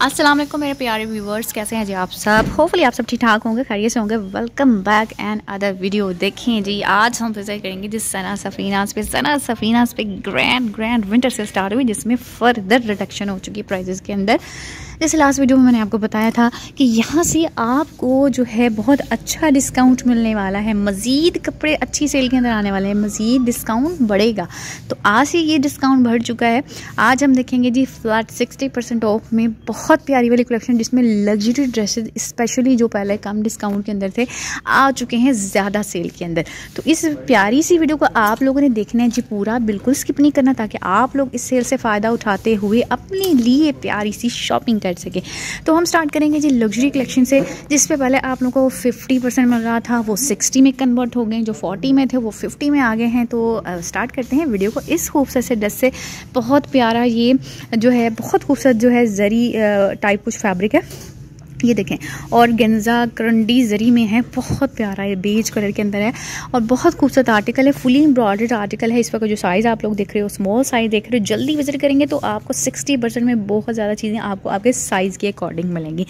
अस्सलाम वालेकुम मेरे प्यारे व्यूवर्स कैसे हैं जी आप सब? होपफुली आप सब ठीक ठाक होंगे, खैरियत से होंगे। Welcome back and other video देखें जी। आज हम विज़िट करेंगे जिस सना सफ़ीनास पे सना सफ़ीनास पे ग्रैंड ग्रैंड विंटर से स्टार्ट हुई, जिसमें फर्दर रिडक्शन हो चुकी है प्राइजेस के अंदर। जैसे लास्ट वीडियो में मैंने आपको बताया था कि यहाँ से आपको जो है बहुत अच्छा डिस्काउंट मिलने वाला है। मज़ीद कपड़े अच्छी सेल के अंदर आने वाले हैं। मज़ीद डिस्काउंट बढ़ेगा। तो आज से ये डिस्काउंट बढ़ चुका है। आज हम देखेंगे जी फ्लैट सिक्सटी परसेंट ऑफ़ में बहुत प्यारी वाली कलेक्शन जिसमें लग्जरी ड्रेसेज स्पेशली जो पहले कम डिस्काउंट के अंदर थे, आ चुके हैं ज़्यादा सेल के अंदर। तो इस प्यारी सी वीडियो को आप लोगों ने देखना है जी पूरा। बिल्कुल स्किप नहीं करना ताकि आप लोग इस सेल से फ़ायदा उठाते हुए अपने लिए प्यारी सी शॉपिंग कर। सके। तो हम स्टार्ट करेंगे जी लग्जरी कलेक्शन से, जिस पे पहले आप लोगों को फिफ्टी परसेंट मिल रहा था, वो सिक्सटी में कन्वर्ट हो गए, जो फोर्टी में थे, वो फिफ्टी में आ गए हैं। तो स्टार्ट करते हैं वीडियो को इस खूबसूरत से ड्रेस से। बहुत प्यारा ये जो है, बहुत खूबसूरत जो है, जरी टाइप कुछ फैब्रिक है। ये देखें, और गेंजा करंडी जरी में है, बहुत प्यारा है, बेज कलर के अंदर है, और बहुत खूबसूरत आर्टिकल है, फुली एम्ब्रॉयड आर्टिकल है, इस वक्त जो साइज़ आप लोग देख रहे हो स्मॉल साइज़ देख रहे हो, जल्दी विज़िट करेंगे तो आपको सिक्सटी परसेंट में बहुत ज़्यादा चीज़ें आपको आपके साइज़ के अकॉर्डिंग मिलेंगी।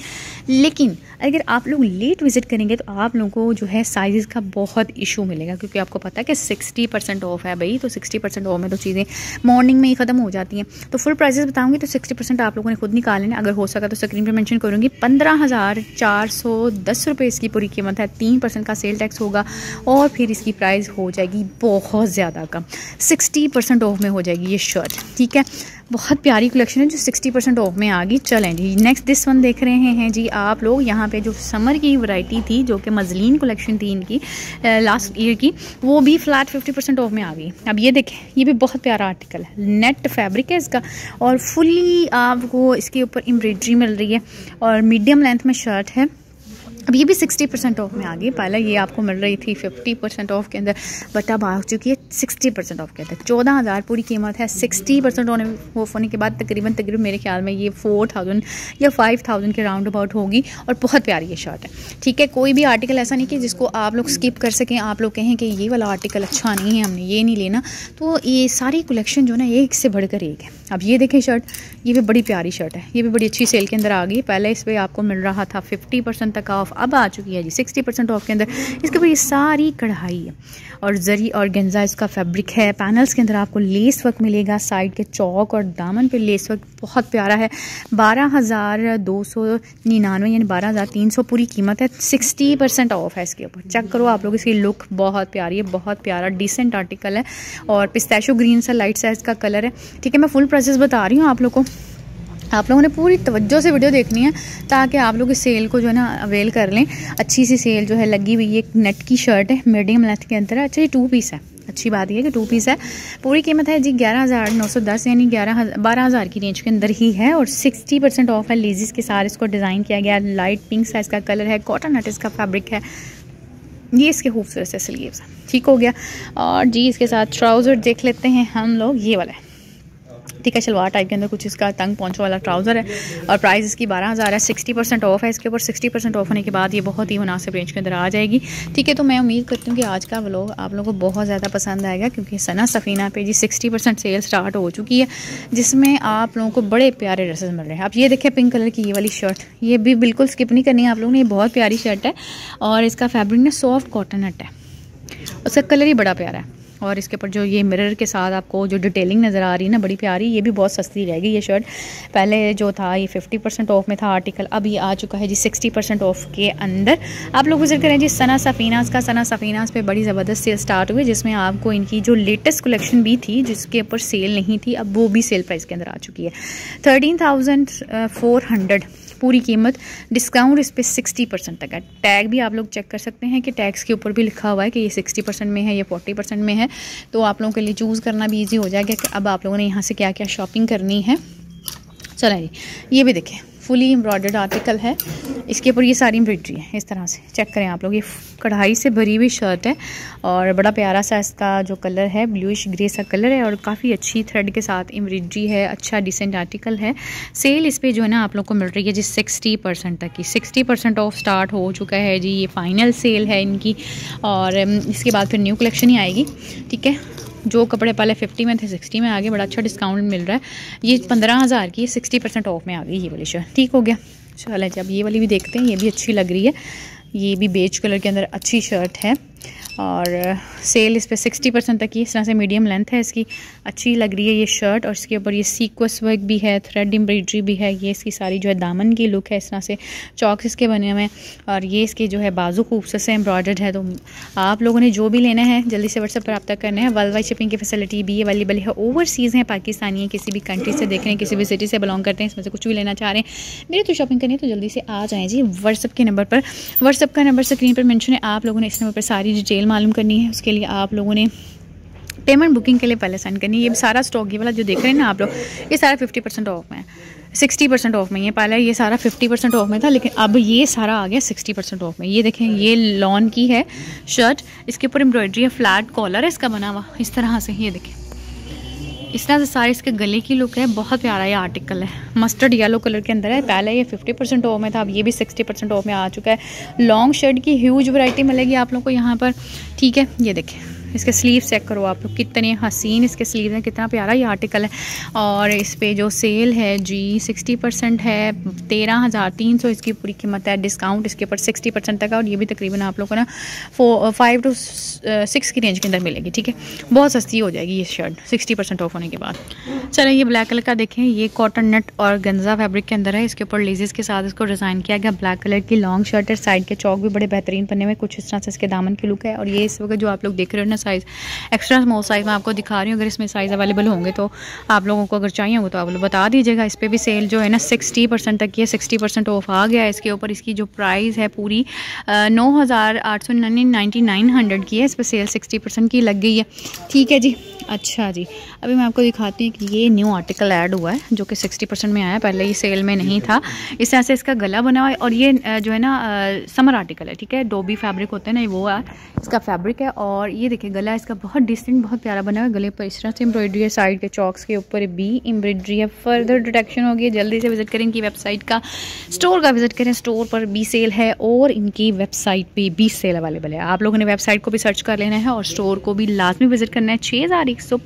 लेकिन अगर आप लोग लेट विज़िट करेंगे तो आप लोगों को जो है साइज़ का बहुत इशू मिलेगा, क्योंकि आपको पता है कि सिक्सटी परसेंट ऑफ़ है भाई तो सिक्सटी परसेंट ऑफ़ में तो चीज़ें मॉर्निंग में ही ख़त्म हो जाती हैं। तो फुल प्राइजेस बताऊँगी तो सिक्सटी परसेंट आप लोगों ने खुद निकालने, अगर हो सका तो स्क्रीन पर मैंशन करूँगी, पंद्रह हज़ार चार सौ दस रुपये इसकी पूरी कीमत है। तीन परसेंट का सेल टैक्स होगा और फिर इसकी प्राइस हो जाएगी बहुत ज़्यादा कम। सिक्सटी परसेंट ऑफ़ में हो जाएगी ये शर्ट, ठीक है? बहुत प्यारी कलेक्शन है जो सिक्सटी परसेंट ऑफ़ में आ गई। चलें जी नेक्स्ट दिस वन देख रहे हैं जी आप लोग। यहाँ पे जो समर की वैरायटी थी, जो कि मजलिन कलेक्शन थी इनकी लास्ट ईयर की, वो भी फ्लैट फिफ्टी परसेंट ऑफ़ में आ गई। अब ये देखें, ये भी बहुत प्यारा आर्टिकल है। नेट फैब्रिक है इसका और फुली आपको इसके ऊपर एम्ब्रॉयड्री मिल रही है और मीडियम लेंथ में शर्ट है। अब ये भी सिक्सटी परसेंट ऑफ़ में आ गई। पहले ये आपको मिल रही थी फिफ्टी परसेंट ऑफ़ के अंदर बट अब आ चुकी है सिक्सटी परसेंट ऑफ़ के अंदर। चौदह हज़ार पूरी कीमत है। सिक्सटी परसेंट होने ऑफ़ होने के बाद तकरीबन तकरीबन मेरे ख्याल में ये फोर थाउज़ेंड या फाइव थाउज़ेंड के राउंड अबाउट होगी और बहुत प्यारी ये शर्ट है। ठीक है, कोई भी आर्टिकल ऐसा नहीं कि जिसको आप लोग स्किप कर सकें, आप लोग कहें कि ये वाला आर्टिकल अच्छा नहीं है, हमने ये नहीं लेना। तो ये सारी कलेक्शन जो ना, एक से बढ़कर एक है। अब ये देखें शर्ट, ये भी बड़ी प्यारी शर्ट है। ये भी बड़ी अच्छी सेल के अंदर आ गई। पहले इस पर आपको मिल रहा था फिफ्टी परसेंट तक ऑफ़ अब आ चुकी है जी सिक्सटी परसेंट ऑफ़ के अंदर। इसके ऊपर ये सारी कढ़ाई है और जरी और गेंजा इसका फैब्रिक है। पैनल्स के अंदर आपको लेस वर्क मिलेगा साइड के चौक और दामन पे लेस वर्क बहुत प्यारा है। बारह हज़ार दो सौ निन्यानवे यानी बारह हज़ार तीन सौ पूरी कीमत है। सिक्सटी परसेंट ऑफ़ है इसके ऊपर। चेक करो आप लोग, इसकी लुक बहुत प्यारी है, बहुत प्यारा डिसेंट आर्टिकल है और पिस्ताशो ग्रीन सा लाइट साइज़ का कलर है। ठीक है, मैं फुल प्राइसेस बता रही हूँ आप लोग को। आप लोगों ने पूरी तवज्जो से वीडियो देखनी है ताकि आप लोग इस सेल को जो है ना अवेल कर लें। अच्छी सी सेल जो है लगी हुई, एक नेट की शर्ट है मीडियम लेंथ के अंदर है। अच्छा ये टू पीस है। अच्छी बात यह कि टू पीस है। पूरी कीमत है जी ग्यारह हज़ार नौ सौ दस, यानी ग्यारह बारह हज़ार की रेंज के अंदर ही है और सिक्सटी परसेंट ऑफ़ है लेजिस के साथ इसको डिज़ाइन किया गया। लाइट पिंक साइज़ का कलर है कॉटन नट इसका फैब्रिक है। ये इसके खूबसूरत से स्लीव्स ठीक हो गया। और जी इसके साथ ट्राउज़र देख लेते हैं हम लोग, ये वाला है। ठीक है शलवार टाइप के अंदर कुछ इसका तंग पहुँचो वाला ट्राउज़र है और प्राइस इसकी बारह हज़ार है। सिक्सटी परसेंट ऑफ़ है। इसके ऊपर सिक्सटी परसेंट ऑफ़ होने के बाद ये बहुत ही मुनासिब रेंज के अंदर आ जाएगी। ठीक है तो मैं उम्मीद करती हूँ कि आज का व्लॉग आप लोगों को बहुत ज़्यादा पसंद आएगा, क्योंकि सना सफ़ीना पे जी सिक्सटी परसेंट सेल स्टार्ट हो चुकी है, जिसमें आप लोगों को बड़े प्यारे ड्रेसेस मिल रहे हैं। आप ये देखें पिंक कलर की ये वाली शर्ट ये भी बिल्कुल स्किप नहीं करनी है। आप लोगों ने ये बहुत प्यारी शर्ट है और इसका फैब्रिक ना सॉफ्ट कॉटन हट है। उसका कलर ही बड़ा प्यारा है। और इसके ऊपर जो ये मिरर के साथ आपको जो डिटेलिंग नज़र आ रही है ना, बड़ी प्यारी, ये भी बहुत सस्ती रहेगी ये शर्ट पहले जो था, ये फिफ्टी परसेंट ऑफ़ में था आर्टिकल अब ये आ चुका है जी सिक्सटी परसेंट ऑफ़ के अंदर। आप लोग विज़िट करें जी सना सफ़ीनास का। सना सफ़ीनास पे बड़ी ज़बरदस्त सेल स्टार्ट हुई, जिसमें आपको इनकी जो लेटेस्ट कलेक्शन भी थी, जिसके ऊपर सेल नहीं थी, अब वो भी सेल प्राइस के अंदर आ चुकी है। थर्टीन थाउज़ेंड फोर हंड्रेड पूरी कीमत डिस्काउंट इस पर सिक्सटी परसेंट तक है। टैग भी आप लोग चेक कर सकते हैं कि टैग्स के ऊपर भी लिखा हुआ है कि ये सिक्सटी परसेंट में है, ये फोर्टी परसेंट में है। तो आप लोगों के लिए चूज़ करना भी ईजी हो जाएगा कि अब आप लोगों ने यहाँ से क्या क्या शॉपिंग करनी है। चलें ये भी देखें। फुली एम्ब्रॉयडर्ड आर्टिकल है। इसके ऊपर ये सारी एम्ब्रॉयड्री है, इस तरह से। चेक करें आप लोग, ये कढ़ाई से भरी हुई शर्ट है और बड़ा प्यारा सा इसका जो कलर है ब्लूइश ग्रे सा कलर है और काफ़ी अच्छी थ्रेड के साथ एम्ब्रॉयड्री है अच्छा डिसेंट आर्टिकल है। सेल इस पर जो है ना आप लोग को मिल रही है जी सिक्सटी परसेंट तक की। सिक्सटी परसेंट ऑफ़ स्टार्ट हो चुका है जी, ये फाइनल सेल है इनकी और इसके बाद फिर न्यू कलेक्शन ही आएगी, ठीक है? जो कपड़े पहले फिफ्टी में थे सिक्सटी में आ गए बड़ा अच्छा डिस्काउंट मिल रहा है। ये पंद्रह हज़ार की सिक्सटी परसेंट ऑफ़ में आ गई ये वाली शर्ट ठीक हो गया। चलो जब ये वाली भी देखते हैं, ये भी अच्छी लग रही है। ये भी बेज कलर के अंदर अच्छी शर्ट है। और सेल इस पर सिक्सटी परसेंट तक की, इस तरह से मीडियम लेंथ है इसकी। अच्छी लग रही है ये शर्ट और इसके ऊपर ये सीक्वस वर्क भी है थ्रेड एम्ब्रॉयड्री भी है, ये इसकी सारी जो है दामन की लुक है, इस तरह से चौक्स इसके बने हुए हैं और ये इसके जो है बाजू खूबसूरत से एम्ब्रॉयडर्ड है। तो आप लोगों ने जो भी लेना है, जल्दी से व्हाट्सअप पर रब्ता करना है। वर्ल्ड वाइड शिपिंग की फैसिलिटी भी अवेलेबल है ओवरसीज़ हैं, पाकिस्तानी है, किसी भी कंट्री से देख रहे हैं, किसी भी सिटी से बिलोंग करते हैं, इसमें से कुछ भी लेना चाह रहे हैं। मेरे तो शॉपिंग करनी है तो जल्दी से आ जाएँ जी व्हाट्सअप के नंबर पर। व्हाट्सअप का नंबर स्क्रीन पर मैंशन है, आप लोगों ने इस नंबर पर सारी डिटेल मालूम करनी है, उसके लिए आप लोगों ने पेमेंट बुकिंग के लिए पहले सेंड करनी है। ये सारा स्टॉक ये वाला जो देख रहे हैं ना आप लोग, ये सारा फिफ्टी परसेंट ऑफ़ में है। सिक्सटी परसेंट ऑफ़ में ये पहले ये सारा फिफ्टी परसेंट ऑफ़ में था, लेकिन अब ये सारा आ गया सिक्सटी परसेंट ऑफ़ में। ये देखें, ये लॉन की है शर्ट इसके ऊपर एम्ब्रॉयडरी है फ्लैट कॉलर है, इसका बना हुआ, इस तरह से, ये देखें। इस तरह से सारे इसके गले की लुक है, बहुत प्यारा ये आर्टिकल है। मस्टर्ड येलो कलर के अंदर है, पहले ये 50 परसेंट ऑफ़ में था, अब ये भी 60 परसेंट ऑफ़ में आ चुका है। लॉन्ग शर्ट की ह्यूज वैरायटी मिलेगी आप लोग को यहाँ पर, ठीक है? ये देखें। इसके स्लीव चेक करो आप लोग, कितने हसीन इसके स्लीव हैं, कितना प्यारा ये आर्टिकल है। और इस पर जो सेल है, जी सिक्सटी परसेंट है, तेरह हज़ार तीन सौ इसकी पूरी कीमत है डिस्काउंट इसके ऊपर सिक्सटी परसेंट तक है, और ये भी तकरीबन आप लोग को ना फो फाइव टू सिक्स की रेंज के अंदर मिलेगी, ठीक है? बहुत सस्ती हो जाएगी ये शर्ट सिक्सटी परसेंट ऑफ़ होने के बाद। चलें, ये ब्लैक कलर का देखें, ये कॉटन नट और गंजा फैब्रिक के अंदर है, इसके ऊपर लेजेस के साथ इसको डिज़ाइन किया गया ब्लैक कलर की लॉन्ग शर्ट है साइड के चौक भी बड़े बेहतरीन बने हुए कुछ इस तरह से इसके दामन की लुक है, और ये इस वक्त जो आप लोग देख रहे हो ना साइज़ एक्स्ट्रा स्मॉल साइज़ में आपको दिखा रही हूँ। अगर इसमें साइज़ अवेलेबल होंगे तो आप लोगों को अगर चाहिए होगा तो आप लोग बता दीजिएगा। इस पर भी सेल जो है ना सिक्सटी परसेंट तक की है सिक्सटी परसेंट ऑफ़ आ गया है। इसके ऊपर इसकी जो प्राइस है पूरी नौ हज़ार आठ सौ नाइन्टी नाइन हंड्रेड की है। इस पर सेल सिक्सटी परसेंट की लग गई है। ठीक है जी। अच्छा जी। अभी मैं आपको दिखाती हूँ कि ये न्यू आर्टिकल ऐड हुआ है, जो कि सिक्सटी परसेंट में आया पहले ये सेल में नहीं था। इस तरह से इसका गला बना हुआ है और ये जो है ना समर आर्टिकल है, ठीक है? डोबी फैब्रिक होता है ना वो है। इसका फैब्रिक है और ये देखिए गला इसका बहुत डिसेंट बहुत प्यारा बना हुआ है, गले पर इस तरह से एम्ब्रॉयडरी है साइड के चौक्स के ऊपर भी एम्ब्रॉयडरी है। फर्दर डिटेक्शन होगी, जल्दी से विज़िट करें इनकी वेबसाइट का स्टोर का विज़िट करें स्टोर पर बी सेल है और इनकी वेबसाइट पर भी सेल अवेलेबल है। आप लोगों ने वेबसाइट को भी सर्च कर लेना है और स्टोर को भी लाजमी विज़िट करना है। छः हज़ार एक सौ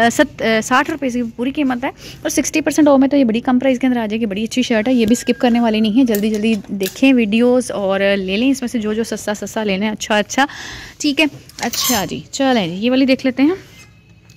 सत साठ रुपये की पूरी कीमत है और सिक्सटी परसेंट ऑफ़ में तो ये बड़ी कम प्राइस के अंदर आ जाएगी, बड़ी अच्छी शर्ट है, ये भी स्किप करने वाली नहीं है। जल्दी जल्दी देखें वीडियोज़ और ले लें, इसमें से जो जो सस्ता सस्ता लेना है अच्छा अच्छा ठीक है। अच्छा जी, चलें जी, ये वाली देख लेते हैं।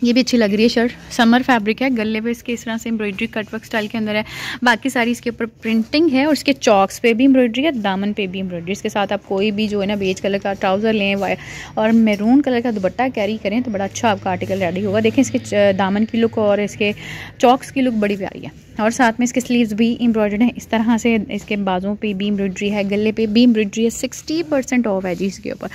ये भी अच्छी लग रही है शर्ट समर फैब्रिक है, गले पे इसके इस तरह से एम्ब्रॉयडरी कटवर्क स्टाइल के अंदर है। बाकी सारी इसके ऊपर प्रिंटिंग है और इसके चॉक्स पे भी एम्ब्रॉयडरी है, दामन पे भी एम्ब्रॉयडरी इसके साथ आप कोई भी जो है ना बेज कलर का ट्राउज़र लें और मेरून कलर का दुपट्टा कैरी करें तो बड़ा अच्छा आपका आर्टिकल रेडी होगा। देखें इसके दामन की लुक और इसके चॉक्स की लुक बड़ी प्यारी है। और साथ में इसके स्लीव्स भी एम्ब्रॉयडर्ड हैं। इस तरह से इसके बाजों पे भी एम्ब्रॉयडरी है, गले पे भी एम्ब्रॉयडरी है। सिक्सटी परसेंट ऑफ़ है जी इसके ऊपर।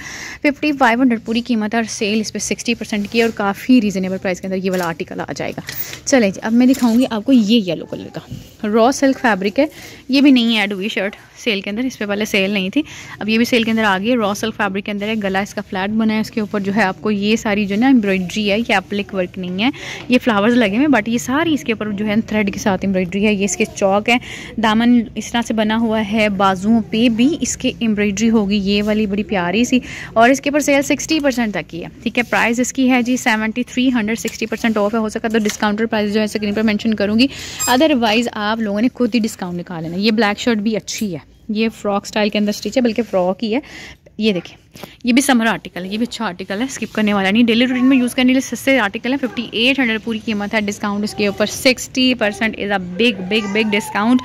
फिफ्टी फाइव हंड्रेड पूरी कीमत है और सेल इस पर सिक्सटी परसेंट की है और काफ़ी रीज़नेबल प्राइस के अंदर ये वाला आर्टिकल आ जाएगा। चले जी, अब मैं दिखाऊँगी आपको ये येलो कलर का। रॉ सिल्क फैब्रिक है। ये भी नहीं ऐड हुई शर्ट सेल के अंदर, इस पर पहले सेल नहीं थी। अब ये भी सेल के अंदर आ गई है। रॉ सिल्क फैब्रिक के अंदर है, गला इसका फ्लैट बना है इसके ऊपर जो है आपको ये सारी जो ना एम्ब्रॉयड्री है, ये एप्लिक वर्क नहीं है। ये फ्लावर्स लगे हुए बट ये सारी इसके ऊपर जो है थ्रेड के साथ एम्ब्रॉयड्री है, ये इसके चौक है। दामन इस तरह से बना हुआ है, बाजुओं पे भी इसके एम्ब्रॉयड्री होगी, ये वाली बड़ी प्यारी सी। और इसके ऊपर सेल सिक्सटी परसेंट तक की है। ठीक है प्राइस इसकी है जी seventy three hundred sixty percent off है हो सका तो डिस्काउंटर प्राइस जो है स्क्रीन पर मैंशन करूँगी। अदरवाइज़ आप लोगों ने खुद ही डिस्काउंट निकाल लेना। ये ब्लैक शर्ट भी अच्छी है। ये फ्रॉक स्टाइल के अंदर स्टिच है, बल्कि फ्रॉक ही है। ये देखें ये भी समर आर्टिकल है, ये भी अच्छा आर्टिकल है स्किप करने वाला नहीं। डेली रूटीन में यूज़ करने के लिए सस्ते आर्टिकल है फिफ्टी एट हंड्रेड पूरी कीमत है डिस्काउंट इसके ऊपर। Sixty percent is a big big big discount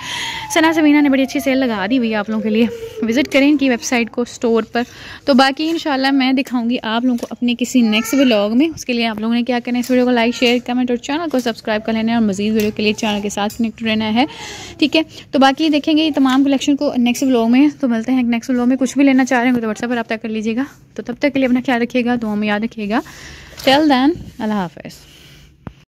Sana Sameena ने बड़ी अच्छी सेल लगा दी हुई आप लोगों के लिए। विज़िट करें इनकी वेबसाइट को स्टोर पर। तो बाकी इन मैं दिखाऊँगी आप लोगों को अपने किसी नेक्स्ट व्लॉग में। उसके लिए आप लोगों ने क्या करना है, इस वीडियो को लाइक शेयर कमेंट और चैनल को सब्सक्राइब कर लेना है और मजीद वीडियो के लिए चैनल के साथ कनेक्ट रहना है। ठीक है? तो बाकी देखेंगे तमाम कलेक्शन को नेक्स्ट व्लॉग में। तो मिलते हैं नेक्स्ट व्लॉग में। कुछ भी लेना चाह रहे हैं तो व्हाट्सएप पर रब्ता कर लीजिएगा तो तब तक के लिए अपना ख्याल रखिएगा दुआ में याद रखिएगा। टेल दैन अल्लाह हाफ़